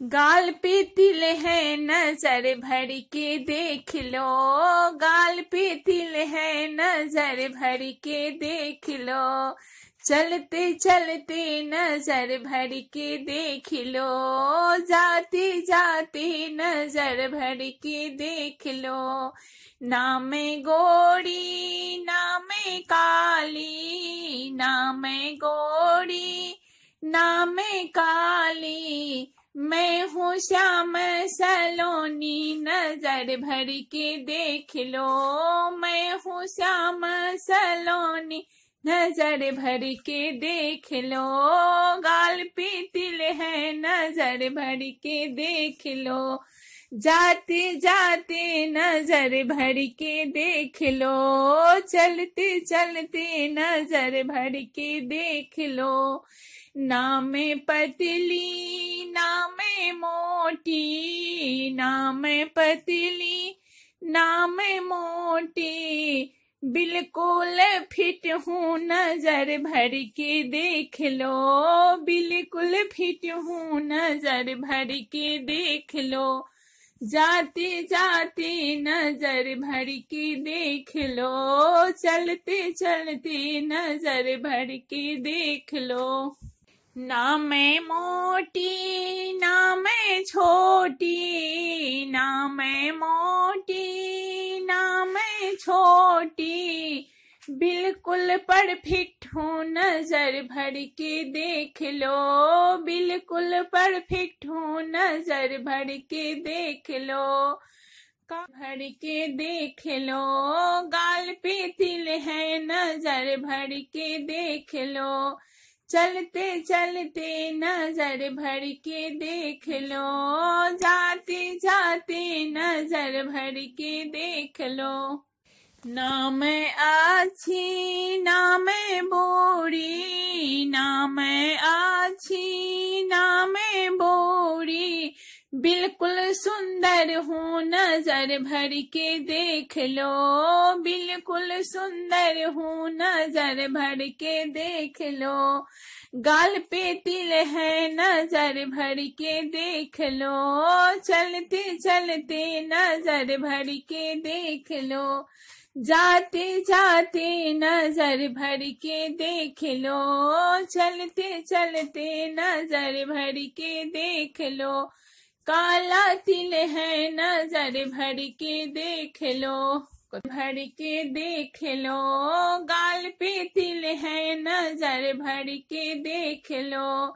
गाल पे तिल है नज़र भर के देख लो। गाल पे तिल है नज़र भर के देख लो। चलते चलते नज़र भर के देख लो। जाते जाते नज़र भर के देख लो। नाम गोड़ी नाम काली, नाम गोड़ी नाम काली। मैं हूँ श्याम सलोनी, नज़र भर के देख लो। मैं हूँ श्याम सलोनी, नज़र भर के देख लो। गाल पीतिल है, नज़र भर के देख लो। जाते जाते नज़र भर के देख लो। चलते चलते नज़र भर के देख लो। नाम पतली, नाम मोटी, नाम पतली, नाम मोटी। बिल्कुल फिट हूँ नज़र भर के देख लो। बिल्कुल फिट हूँ नज़र भर के देख लो। जाते जाते नज़र भर के देख लो। चलते चलते नज़र भर के देख लो। ना मैं मोटी, ना मैं छोटी, ना मैं मोटी, ना मैं छोटी। बिल्कुल परफेक्ट हूँ, नज़र भर के देख लो। बिल्कुल परफेक्ट हूँ, नज़र भर के देख लो। का भर के देख लो। गाल पे तिल है, नज़र भर के देख लो। चलते चलते नज़र भर के देख लो। जाते जाते नज़र भर के देख लो। ना मैं आछी ना मैं बोरी ना आछी ना मैं बोरी बिल्कुल सुंदर हूँ नज़र भर के देख लो। बिल्कुल सुंदर हूँ नज़र भर के देख लो। गाल पे तिल है नज़र भर के देख लो। चलते चलते नज़र भर के देख लो। जाते जाते नज़र भर के देख लो। चलते चलते नज़र भर के देख लो। काला तिल है नज़र भर के देख लो। भर के देख लो। गाल पे तिल है नज़र भर के देख लो।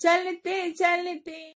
चलते चलते